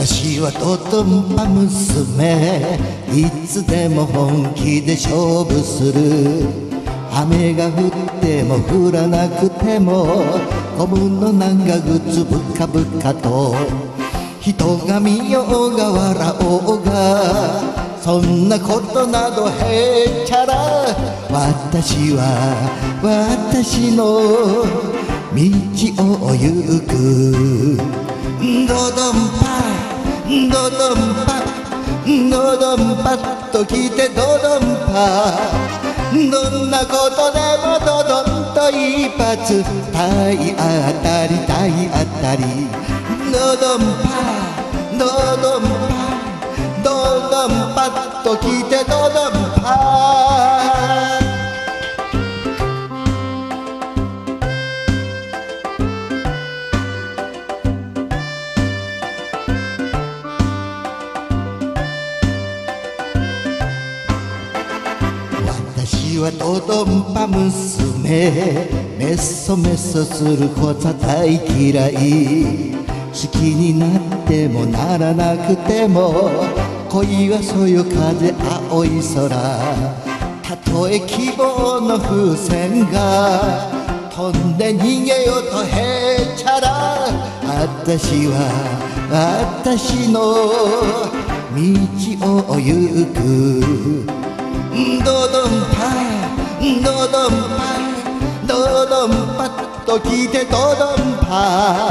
私はトトンパ娘。いつでも本気で勝負する。雨が降っても降らなくてもゴムの長靴ぶかぶかと。人が見ようが笑おうがそんなことなどへっちゃら。私は私の道を行く。ドドンパドドンパドドンパッと来てドドンパどんなことでもドドンと一発体当たり体当たり。ドドンパドドンパドドンパッと来てドドンパ私はトドンパ娘。メッソメッソすること大嫌い。好きになってもならなくても恋はそよ風青い空。たとえ希望の風船が飛んで逃げようとへっちゃら。私は私の道を行く。ドドンパドドンパドドンパッと来てドドンパ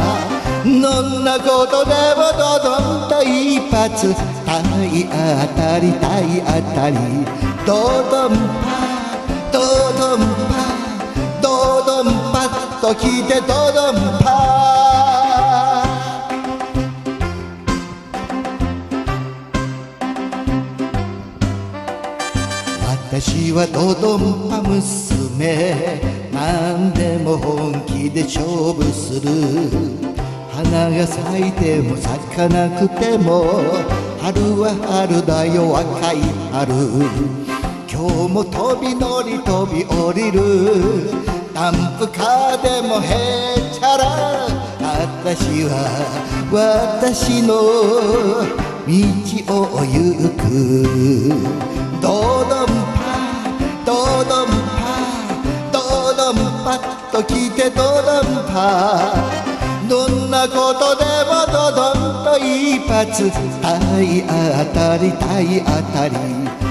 どんなことでもドドンと一発体当たり体当たりドドンパドドンパドドンパッと来てドドンパ私はドドンパ娘。何でも本気で勝負する。花が咲いても咲かなくても。春は春だよ若い春。今日も飛び乗り飛び降りる。ダンプカーでもへっちゃら。私は私の道を行く。ドドンパドドンパドドンパッと来てドドンパどんなことでもドドンと一発。体当たり体当たり。